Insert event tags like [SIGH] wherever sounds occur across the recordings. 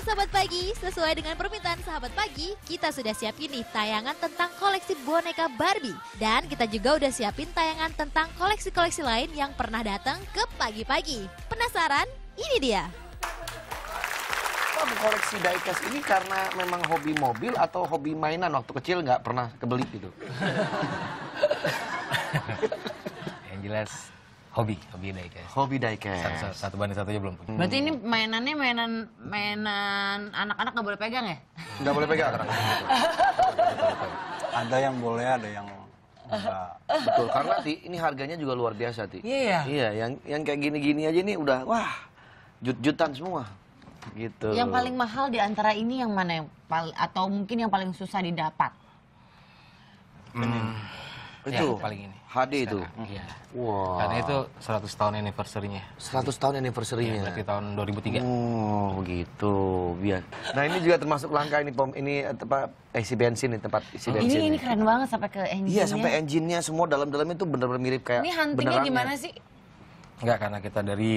Sahabat Pagi, sesuai dengan permintaan Sahabat Pagi, kita sudah siapin nih tayangan tentang koleksi boneka Barbie. Dan kita juga udah siapin tayangan tentang koleksi-koleksi lain yang pernah datang ke pagi-pagi. Penasaran? Ini dia. Kamu koleksi diecast ini karena memang hobi mobil atau hobi mainan waktu kecil nggak pernah kebeli gitu? [LAUGHS] Yang jelas hobi, hobi diecast. Hobi diecast. satu, satu banding satu aja belum punya. Berarti ini mainannya mainan mainan anak-anak nggak boleh pegang ya? Nggak boleh pegang. Ada yang boleh, ada yang enggak. Betul, karena Ti, ini harganya juga luar biasa Ti. Iya. Iya, yang yang kayak gini-gini aja nih udah wah jut-jutan semua. Gitu. Yang paling mahal di antara ini yang mana yang paling atau mungkin yang paling susah didapat? Itu Ya, paling ini. HD itu. Iya. Wah. Karena itu 100 tahun anniversary-nya. 100 tahun anniversary-nya. Berarti tahun 2003. Oh gitu, biar. Nah ini juga termasuk langka ini pom ini eh, tempat isi bensin nih tempat isi bensin. Ini ini keren banget sampai ke engine Iya sampai engine-nya semua dalam-dalamnya itu benar-benar mirip kayak Ini huntingnya gimana sih? Enggak, karena kita dari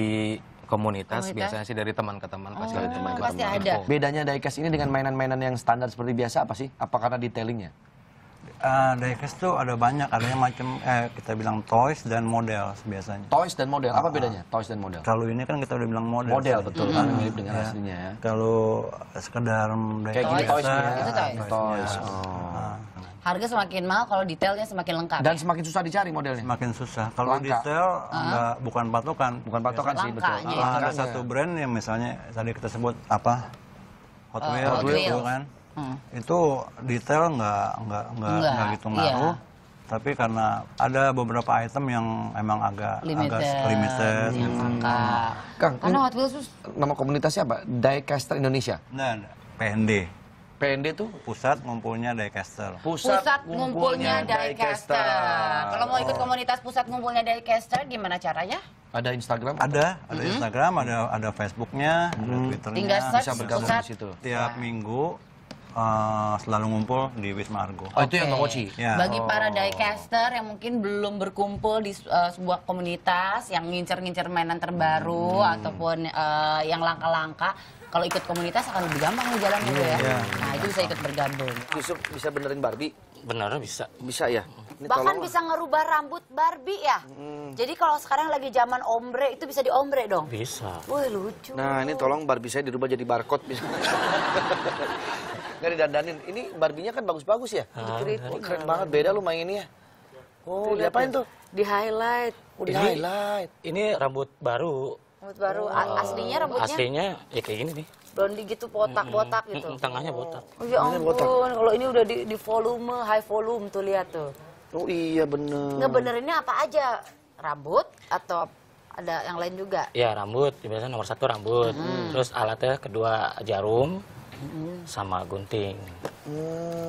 komunitas, Komunitas? biasanya sih dari teman ke teman pasti Oh, ada teman ke pasti teman. ada. Bedanya diecast ini dengan mainan-mainan yang standar seperti biasa apa sih? Apa karena detailingnya? Eh, diecast tuh ada banyak, ada yang macam eh kita bilang toys dan model biasanya. Toys dan model, apa bedanya? Toys dan model. Kalau ini kan kita udah bilang model. Model betul kan mirip dengan aslinya ya. Kalau sekedar Kayak gini diecast toys nih ya. Itu toys. Toys. Oh. Nah, Harga semakin mahal kalau detailnya semakin lengkap. Dan ya? semakin susah dicari modelnya. Semakin susah. Kalau detail enggak bukan patokan. Bukan patokan sih betul. Ah, ada satu brand yang misalnya tadi kita sebut apa Hot Oh, Wheels, Hot gitu Wheels. kan. Hmm. Itu detail nggak nggak nggak Nggak, gitu iya. ngaruh. Tapi karena ada beberapa item yang emang agak limited, agak limited. yang langka. Kang, Karena ini Hot Wheels tuh nama komunitasnya apa? Diecaster Indonesia. Nah, PND PND tuh pusat ngumpulnya diecaster. pusat ngumpulnya diecaster. Kalau mau ikut komunitas pusat ngumpulnya diecaster gimana caranya? Ada Instagram? Ada, ada Instagram, ada ada Facebooknya, ada Twitternya. Tinggal search Bisa bergabung pusat. di situ. Tiap minggu eh, selalu ngumpul di Wisma Argo. Oh itu yang Oke. Nomochi. Ya. Bagi para diecaster yang mungkin belum berkumpul di uh, sebuah komunitas yang ngincer-ngincer mainan terbaru Hmm. ataupun uh, yang langka-langka, kalau ikut komunitas akan lebih gampang nih jalannya Bu, ya. Iya. Nah itu bisa ikut bergabung. Yusuf bisa benerin Barbie? Benar bisa. Bisa ya? Ini Bahkan bisa ngerubah rambut Barbie ya. Jadi kalau sekarang lagi zaman ombre itu bisa diombre dong. Bisa. Wih lucu. Nah ini tolong Barbie saya dirubah jadi barcode bisa. [LAUGHS] Nggak didandanin. Ini Barbie-nya kan bagus-bagus ya? Oh, keren banget. Beda lu maininnya. Oh, diapain tuh? Di highlight. Oh, di highlight. Ini rambut baru. Rambut baru. A- Aslinya rambutnya Aslinya ya kayak gini nih. blondie gitu botak-botak gitu. Mm, Tengahnya botak. Oh ya ampun, kalau ini udah di, di volume, high volume tuh lihat tuh. Oh iya bener. Ngebenerinnya apa aja? Rambut atau ada yang lain juga? Ya rambut, biasanya nomor satu rambut. Terus alatnya kedua jarum sama gunting.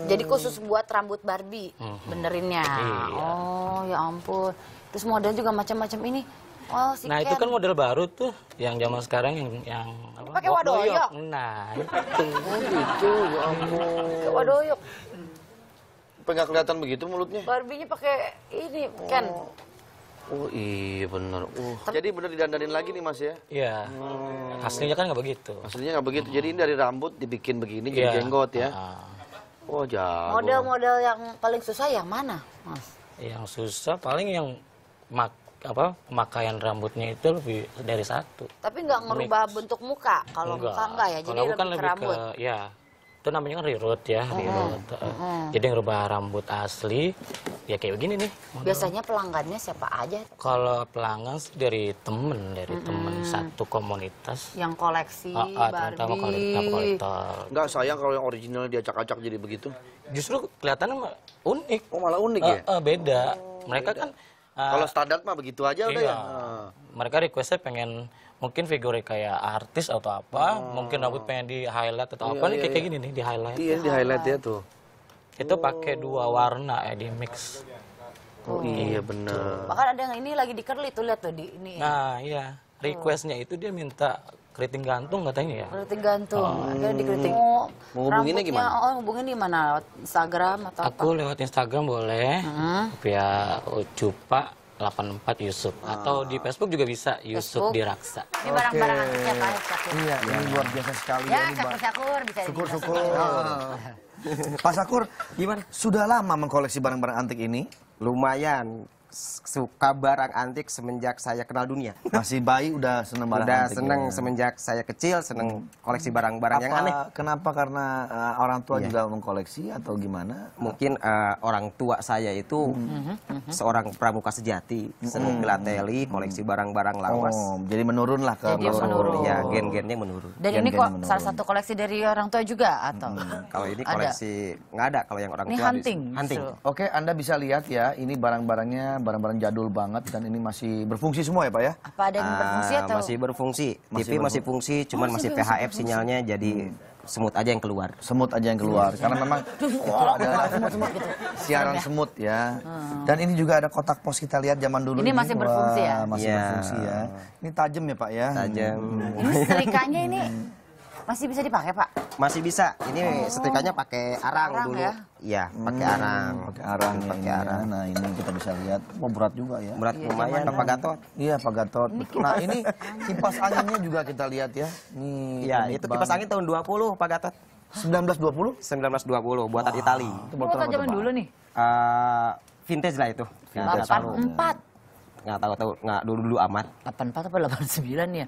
Jadi khusus buat rambut Barbie, benerinnya. Iya. Oh ya ampun. Terus model juga macam-macam ini. Oh si Nah itu Ken. kan model baru tuh, yang zaman sekarang yang yang apa? Pakai Wok wadoyok? Nah [LAUGHS] itu. Oh gitu, ya ampun. Wadoyok. Pengen kelihatan begitu mulutnya? Barbie-nya pakai ini Ken. Oh iya bener. Uh. Jadi bener didandanin lagi nih mas ya? Iya. Aslinya kan nggak begitu. Aslinya nggak begitu. Jadi ini dari rambut dibikin begini jadi Iya. jenggot ya? Ah. Oh jago. Model-model yang paling susah yang mana, Mas? yang susah paling yang mak apa pemakaian rambutnya itu lebih dari satu. Tapi nggak ngerubah bentuk muka. Kalau muka enggak ya, jadi lebih kan ke lebih rambut. ke ya itu namanya kan reroot ya, reroot. Jadi ngerubah rambut asli ya kayak begini nih. model. Biasanya pelanggannya siapa aja Kalau pelanggan dari temen, dari temen satu komunitas. yang koleksi Ah, ah, terutama kolektor, Barbie. kolektor. Nggak sayang kalau yang original diacak-acak jadi begitu. Justru kelihatannya unik. Oh malah unik ya? ah, beda. Mereka kan ah, Kalau standar mah begitu aja udah iya. ya? Ah. Mereka requestnya pengen mungkin figure kayak artis atau apa, mungkin rambut pengen di highlight atau apa nih kayak, kayak gini nih di highlight. Iya di highlight ya tuh. Itu pakai dua warna ya di mix. Oh iya bener. Bahkan ada yang ini lagi di curly tuh lihat tuh di ini. Nah iya, requestnya itu dia minta keriting gantung katanya ya. Keriting gantung, ada di keriting. Oh, Mau hubunginnya rambutnya, gimana? Oh, hubungin di mana? Lewat Instagram atau apa? Aku lewat Instagram boleh, Hmm. via Ucupa 84 Yusuf atau di Facebook juga bisa Yusuf Facebook. Diraksa. Ini barang-barang antiknya Pak Syakur. Iya, ini luar biasa sekali. Ya. Syakur-syakur bisa Syukur, dibilang [LAUGHS] syukur. Pak Sakur, gimana? Sudah lama mengkoleksi barang-barang antik ini? Lumayan suka barang antik semenjak saya kenal dunia. Masih bayi udah seneng barang Udah antik. seneng ya? semenjak saya kecil, seneng koleksi barang-barang yang Apa- aneh. Kenapa? Karena uh, orang tua Iya. juga mengkoleksi atau gimana? Mungkin eh, orang tua saya itu seorang pramuka sejati, seneng filateli, koleksi barang-barang lawas. Oh, jadi menurun lah ke Jadi menurun. menurun. Ya, gen-gennya menurun. Dan ini Gen-gen kok menurun. salah satu koleksi dari orang tua juga atau? Kalau ini koleksi nggak ada kalau yang orang Ini tua. di- hunting. Hunting. Oke, Anda bisa lihat ya, ini barang-barangnya barang-barang jadul banget dan ini masih berfungsi semua ya, Pak ya? Apa ada yang berfungsi Ah, atau? masih berfungsi. Masih TV masih fungsi, cuman masih VHF sinyalnya jadi semut aja yang keluar. Semut aja yang keluar karena memang itu adalah siaran semut ya. Dan ini juga ada kotak pos kita lihat zaman dulu. Ini masih berfungsi ya? Masih Iya. berfungsi ya. Ini tajam ya, Pak ya? Tajam. Ini setrikanya ini masih bisa dipakai Pak? Masih bisa. Ini setrikanya pakai arang, Arang dulu. ya? Iya, pakai arang. Pakai arang ya ini ya. Nah, ini kita bisa lihat. Oh, berat juga ya. Berat lumayan Pak Gatot. Iya, Pak Gatot. Nah, ini kipas anginnya juga kita lihat ya. Ini Iya, itu kipas angin tahun 20 Pak Gatot. 1920? 1920 buatan Itali. Itu apa zaman dulu nih. Eh, vintage lah itu. Vintage. tahu. 84. Nggak tahu tahu nggak dulu dulu amat. 84 apa 89 ya?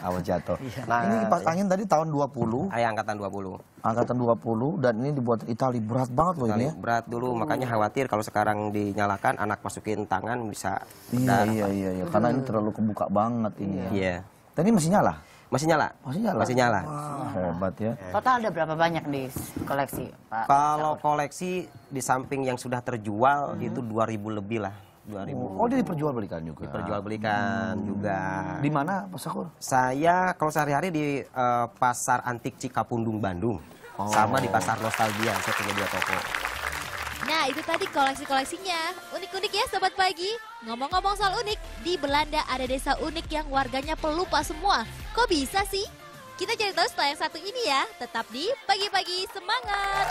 Awal jatuh. Nah, ini kipas angin tadi tahun 20, Ayah angkatan 20. angkatan 20 dan ini dibuat Itali. Berat banget loh ini ya. Berat dulu makanya khawatir kalau sekarang dinyalakan anak masukin tangan bisa Iya, iya, iya, iya. Karena ini terlalu kebuka banget ini ya. Iya. Dan ini masih nyala? Masih nyala? Masih nyala? Masih nyala. Wah, hebat ya. Total ada berapa banyak di koleksi Pak? Kalau koleksi di samping yang sudah terjual itu 2000 lebih lah. 2000. Oh, dia diperjualbelikan juga. Diperjualbelikan juga. Di mana, Pak Sakur? Saya kalau sehari-hari di eh, Pasar Antik Cikapundung Bandung. Sama di Pasar Nostalgia, saya punya dua toko. Nah, itu tadi koleksi-koleksinya. Unik-unik ya Sobat Pagi. Ngomong-ngomong soal unik, di Belanda ada desa unik yang warganya pelupa semua. Kok bisa sih? Kita cari tahu setelah yang satu ini ya. Tetap di Pagi-Pagi Semangat.